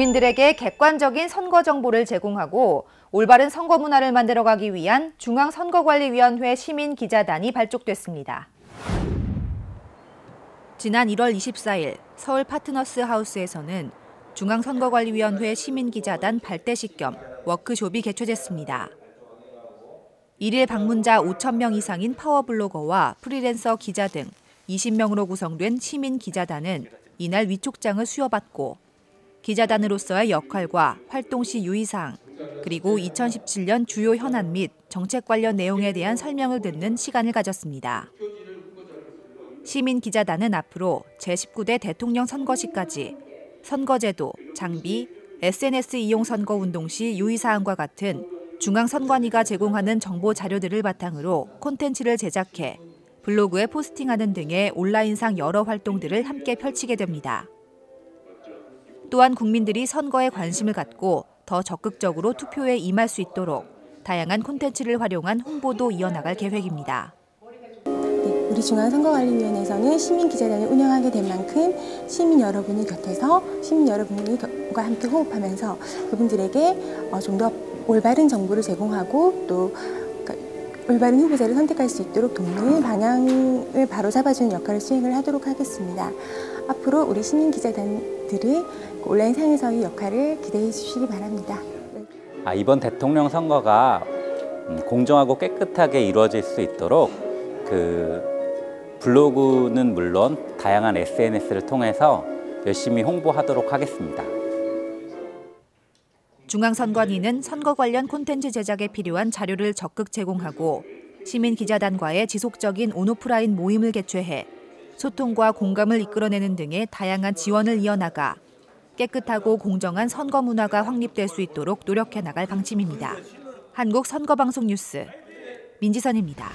국민들에게 객관적인 선거 정보를 제공하고 올바른 선거 문화를 만들어가기 위한 중앙선거관리위원회 시민기자단이 발족됐습니다. 지난 1월 24일 서울 파트너스 하우스에서는 중앙선거관리위원회 시민기자단 발대식 겸 워크숍이 개최됐습니다. 1일 방문자 5천 명 이상인 파워블로거와 프리랜서 기자 등 20명으로 구성된 시민기자단은 이날 위촉장을 수여받고 기자단으로서의 역할과 활동 시 유의사항, 그리고 2017년 주요 현안 및 정책 관련 내용에 대한 설명을 듣는 시간을 가졌습니다. 시민 기자단은 앞으로 제19대 대통령 선거시까지 선거제도, 장비, SNS 이용 선거 운동 시 유의사항과 같은 중앙선관위가 제공하는 정보 자료들을 바탕으로 콘텐츠를 제작해 블로그에 포스팅하는 등의 온라인상 여러 활동들을 함께 펼치게 됩니다. 또한 국민들이 선거에 관심을 갖고 더 적극적으로 투표에 임할 수 있도록 다양한 콘텐츠를 활용한 홍보도 이어나갈 계획입니다. 네, 우리 중앙선거관리위원회에서는 시민기자단을 운영하게 된 만큼 시민 여러분이 곁에서 시민 여러분과 함께 호흡하면서 그분들에게 어, 좀더 올바른 정보를 제공하고 또 올바른 후보자를 선택할 수 있도록 돕는 방향을 바로 잡아주는 역할을 수행을 하도록 하겠습니다. 앞으로 우리 시민 기자단들이 온라인 상에서의 역할을 기대해 주시기 바랍니다. 아, 이번 대통령 선거가 음, 공정하고 깨끗하게 이루어질 수 있도록 그 블로그는 물론 다양한 SNS를 통해서 열심히 홍보하도록 하겠습니다. 중앙선관위는 선거 관련 콘텐츠 제작에 필요한 자료를 적극 제공하고 시민 기자단과의 지속적인 온오프라인 모임을 개최해 소통과 공감을 이끌어내는 등의 다양한 지원을 이어나가 깨끗하고 공정한 선거 문화가 확립될 수 있도록 노력해 나갈 방침입니다. 한국 선거방송 뉴스 민지선입니다.